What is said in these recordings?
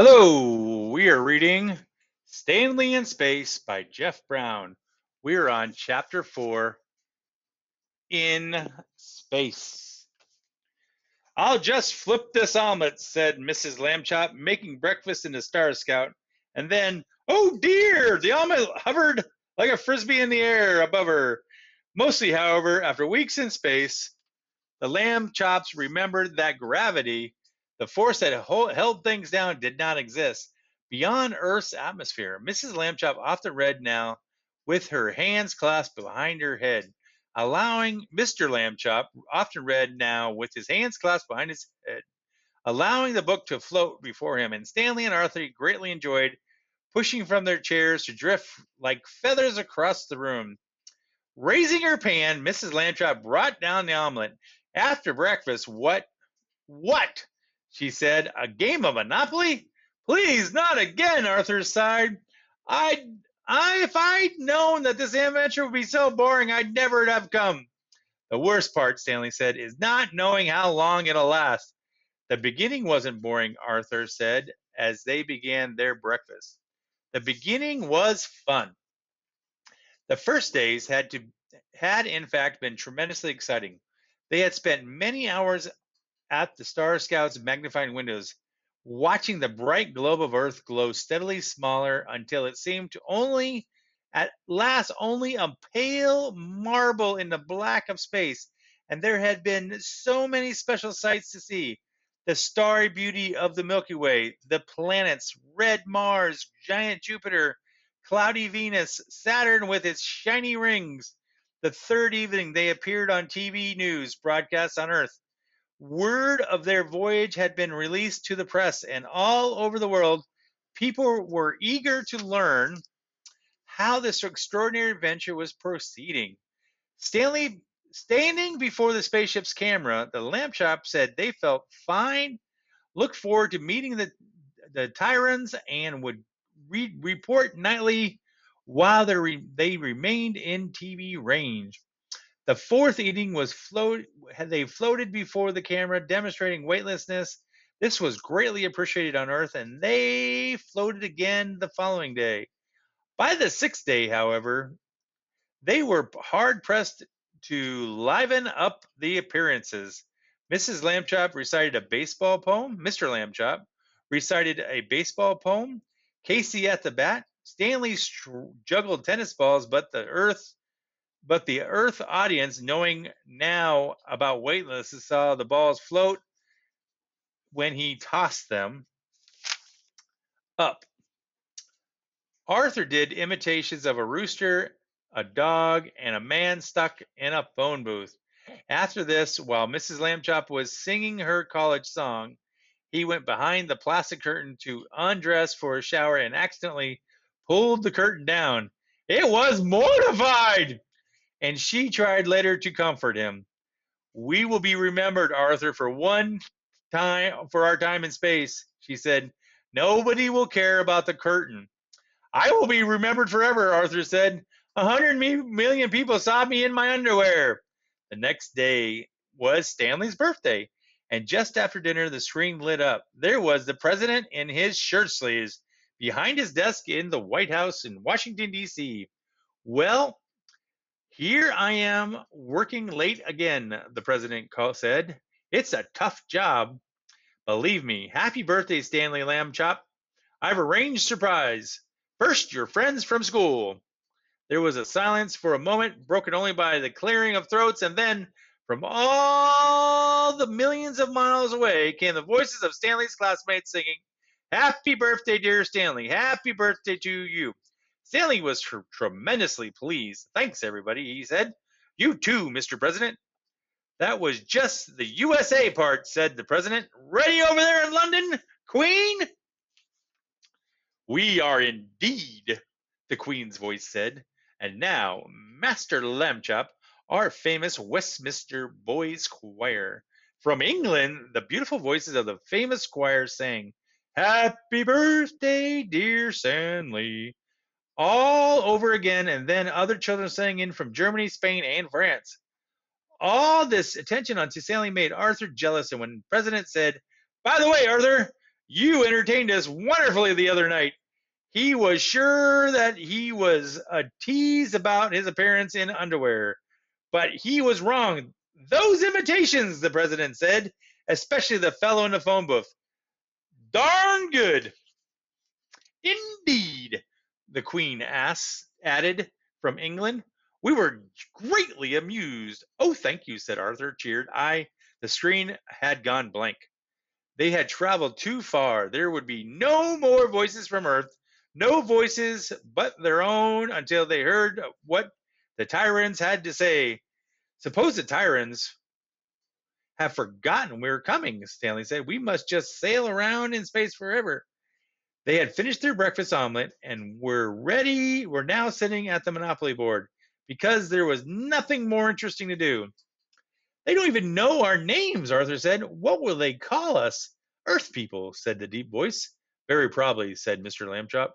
Hello, we are reading Stanley in Space by Jeff Brown. We are on chapter four in space. I'll just flip this omelet, said Mrs. Lambchop, making breakfast in the Star Scout. And then, oh dear, the omelet hovered like a frisbee in the air above her. Mostly, however, after weeks in space, the Lambchops remembered that gravity the force that held things down did not exist. Beyond Earth's atmosphere, Mrs. Lambchop often read now with her hands clasped behind her head, allowing Mr. Lambchop often read now with his hands clasped behind his head, allowing the book to float before him. And Stanley and Arthur greatly enjoyed pushing from their chairs to drift like feathers across the room. Raising her pan, Mrs. Lambchop brought down the omelet. After breakfast, what, what she said, A game of Monopoly? Please, not again, Arthur sighed. I'd, I, if I'd known that this adventure would be so boring, I'd never have come. The worst part, Stanley said, is not knowing how long it'll last. The beginning wasn't boring, Arthur said as they began their breakfast. The beginning was fun. The first days had to had in fact been tremendously exciting. They had spent many hours at the Star Scout's magnifying windows, watching the bright globe of Earth glow steadily smaller until it seemed to only at last only a pale marble in the black of space. And there had been so many special sights to see the starry beauty of the Milky Way, the planets, red Mars, giant Jupiter, cloudy Venus, Saturn with its shiny rings. The third evening, they appeared on TV news broadcasts on Earth. Word of their voyage had been released to the press, and all over the world, people were eager to learn how this extraordinary adventure was proceeding. Stanley, standing before the spaceship's camera, the Lambchops said they felt fine, looked forward to meeting the, the Tyrans, and would re- report nightly while re- they remained in TV range. The fourth eating was float they floated before the camera, demonstrating weightlessness. This was greatly appreciated on Earth, and they floated again the following day. By the sixth day, however, they were hard pressed to liven up the appearances. Mrs. Lambchop recited a baseball poem. Mr. Lambchop recited a baseball poem. Casey at the bat. Stanley juggled tennis balls, but the Earth but the Earth audience, knowing now about weightlessness, saw the balls float when he tossed them up. Arthur did imitations of a rooster, a dog, and a man stuck in a phone booth. After this, while Mrs. Lambchop was singing her college song, he went behind the plastic curtain to undress for a shower and accidentally pulled the curtain down. It was mortified and she tried later to comfort him. We will be remembered, Arthur, for one time for our time in space, she said. Nobody will care about the curtain. I will be remembered forever, Arthur said. A hundred million people saw me in my underwear. The next day was Stanley's birthday, and just after dinner, the screen lit up. There was the president in his shirt sleeves behind his desk in the White House in Washington, D.C. Well, here I am working late again, the president said. It's a tough job. Believe me. Happy birthday, Stanley Lambchop. I've arranged surprise. First, your friends from school. There was a silence for a moment, broken only by the clearing of throats, and then from all the millions of miles away came the voices of Stanley's classmates singing, Happy birthday, dear Stanley. Happy birthday to you. Stanley was tr- tremendously pleased. Thanks, everybody, he said. You too, Mr. President. That was just the USA part, said the president. Ready over there in London, Queen? We are indeed, the Queen's voice said. And now, Master Lambchop, our famous Westminster Boys Choir. From England, the beautiful voices of the famous choir sang, Happy birthday, dear Stanley all over again, and then other children sang in from Germany, Spain, and France. All this attention on Stanley made Arthur jealous, and when the president said, By the way, Arthur, You entertained us wonderfully the other night. He was sure that he was a tease about his appearance in underwear, but he was wrong. Those imitations, the president said, especially the fellow in the phone booth. Darn good. Indeed, the Queen asked, added from England. We were greatly amused. Oh, thank you, said Arthur, cheered. I, the screen had gone blank. They had traveled too far. There would be no more voices from Earth, no voices but their own until they heard what the Tyrans had to say. Suppose the Tyrans have forgotten we are coming, Stanley said. We must just sail around in space forever. They had finished their breakfast omelet and were ready, were now sitting at the Monopoly board because there was nothing more interesting to do. They don't even know our names, Arthur said. What will they call us? Earth people, said the deep voice. Very probably, said Mr. Lambchop.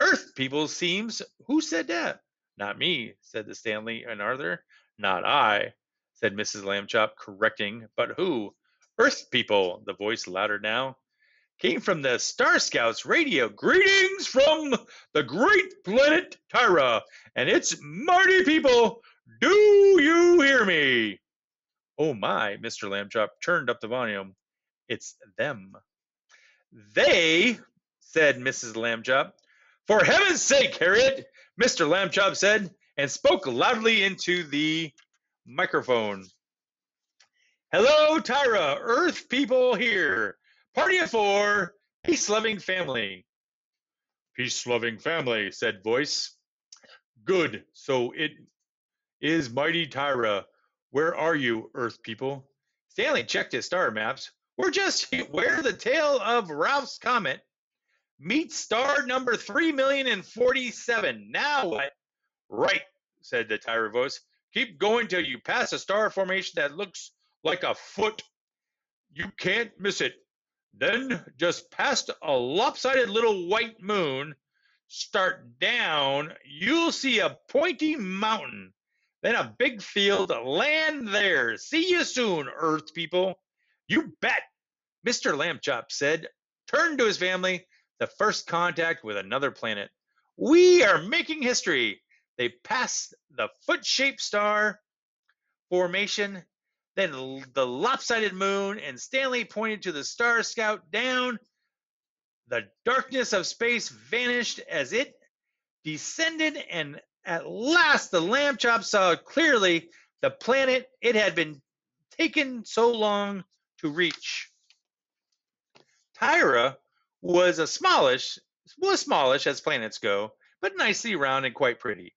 Earth people seems. Who said that? Not me, said the Stanley and Arthur. Not I, said Mrs. Lambchop, correcting. But who? Earth people, the voice louder now, came from the Star Scouts radio. Greetings from the great planet Tyra and its mighty people. Do you hear me? Oh my, Mr. Lambchop turned up the volume. It's them. They, said Mrs. Lambchop. For heaven's sake, Harriet, Mr. Lambchop said, and spoke loudly into the microphone. Hello, Tyra, Earth people here. Party of four, peace loving family. Peace loving family, said voice. Good, so it is mighty Tyra. Where are you, Earth people? Stanley checked his star maps. We're just where the tail of Ralph's comet meets star number three million and forty-seven. Now what? Right, said the Tyra voice. Keep going till you pass a star formation that looks like a foot. You can't miss it. Then, just past a lopsided little white moon, start down, you'll see a pointy mountain, then a big field. Land there. See you soon, Earth people. You bet, Mr. Lambchop said, turned to his family, the first contact with another planet. We are making history. They passed the foot shaped star formation, then the lopsided moon, and Stanley pointed to the Star Scout down. The darkness of space vanished as it descended, and at last the Lambchop saw clearly the planet it had been taken so long to reach. Tyra was a smallish, was smallish as planets go, but nicely round and quite pretty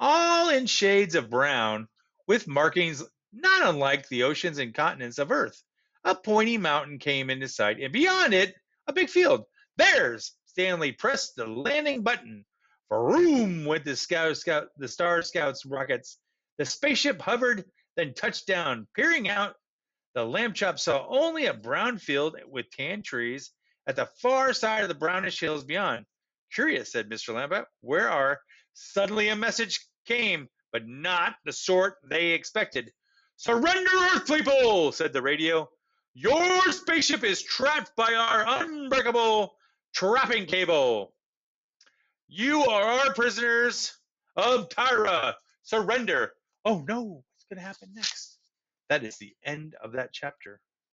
all in shades of brown with markings not unlike the oceans and continents of Earth. A pointy mountain came into sight, and beyond it, a big field. There's Stanley pressed the landing button. Vroom went the scout, scout, the Star Scouts rockets. The spaceship hovered, then touched down. Peering out, the Lambchop saw only a brown field with tan trees at the far side of the brownish hills beyond. Curious, said Mr. Lambert. Where are? Suddenly a message came, but not the sort they expected. Surrender, Earth people, said the radio. Your spaceship is trapped by our unbreakable trapping cable. You are our prisoners of Tyra. Surrender. Oh no, what's going to happen next? That is the end of that chapter.